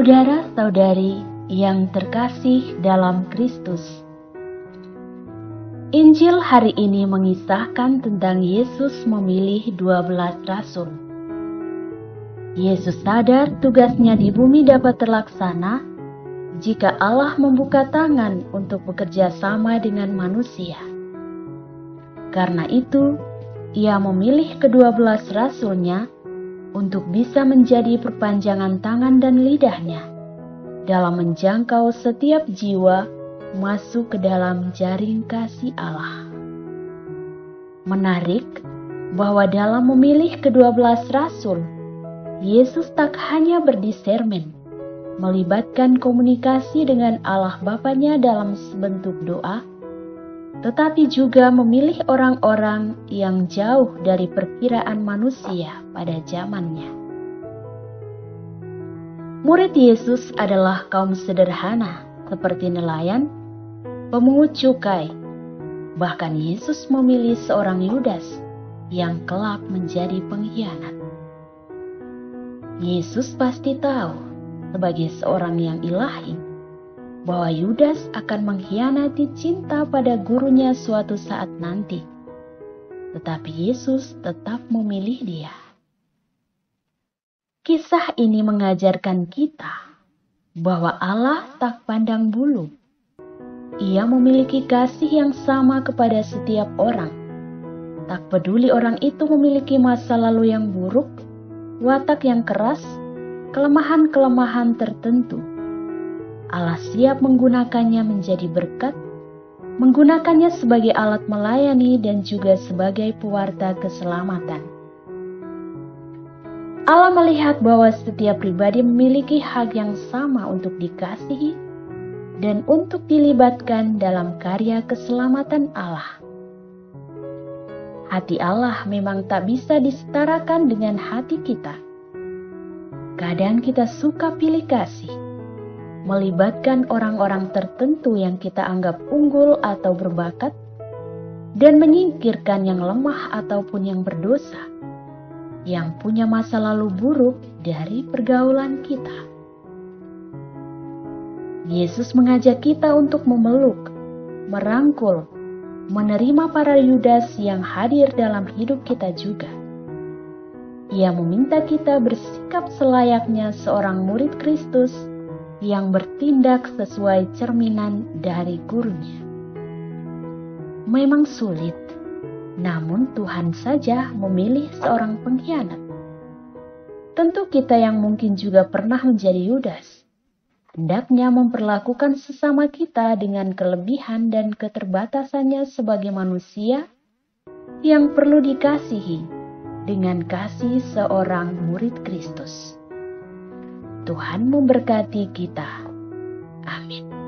Saudara-saudari yang terkasih dalam Kristus, Injil hari ini mengisahkan tentang Yesus memilih 12 rasul. Yesus sadar tugasnya di bumi dapat terlaksana jika Allah membuka tangan untuk bekerja sama dengan manusia. Karena itu, ia memilih kedua belas rasulnya untuk bisa menjadi perpanjangan tangan dan lidahnya dalam menjangkau setiap jiwa masuk ke dalam jaring kasih Allah. Menarik bahwa dalam memilih kedua belas rasul, Yesus tak hanya berdisermen, melibatkan komunikasi dengan Allah Bapaknya dalam sebentuk doa, tetapi juga memilih orang-orang yang jauh dari perkiraan manusia pada zamannya. Murid Yesus adalah kaum sederhana, seperti nelayan, pemungut cukai. Bahkan Yesus memilih seorang Yudas yang kelak menjadi pengkhianat. Yesus pasti tahu, sebagai seorang yang ilahi, bahwa Yudas akan mengkhianati cinta pada gurunya suatu saat nanti. Tetapi Yesus tetap memilih dia. Kisah ini mengajarkan kita bahwa Allah tak pandang bulu. Ia memiliki kasih yang sama kepada setiap orang. Tak peduli orang itu memiliki masa lalu yang buruk, watak yang keras, kelemahan-kelemahan tertentu Allah siap menggunakannya menjadi berkat, menggunakannya sebagai alat melayani dan juga sebagai pewarta keselamatan. Allah melihat bahwa setiap pribadi memiliki hak yang sama untuk dikasihi dan untuk dilibatkan dalam karya keselamatan Allah. Hati Allah memang tak bisa disetarakan dengan hati kita. Kadang kita suka pilih kasih, melibatkan orang-orang tertentu yang kita anggap unggul atau berbakat, dan menyingkirkan yang lemah ataupun yang berdosa, yang punya masa lalu buruk dari pergaulan kita. Yesus mengajak kita untuk memeluk, merangkul, menerima para Yudas yang hadir dalam hidup kita juga. Ia meminta kita bersikap selayaknya seorang murid Kristus yang bertindak sesuai cerminan dari gurunya. Memang sulit, namun Tuhan saja memilih seorang pengkhianat. Tentu kita yang mungkin juga pernah menjadi Yudas, hendaknya memperlakukan sesama kita dengan kelebihan dan keterbatasannya sebagai manusia yang perlu dikasihi dengan kasih seorang murid Kristus. Tuhan memberkati kita. Amin.